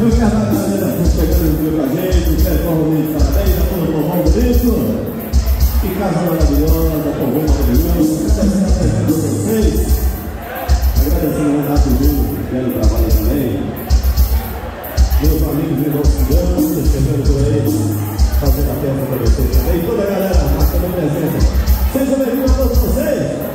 Meu da galera, chegando aqui com a gente, o quero convidar parabéns a todo o povo bonito. Que casa maravilhosa, povo maravilhoso, apresentado a vocês. Agradecendo o rapidinho pelo trabalho também. Meus amigos e nossos ciganos, chegando por aí, fazendo a festa para vocês também. Toda a galera marcando presença. Sejam bem-vindos a todos vocês.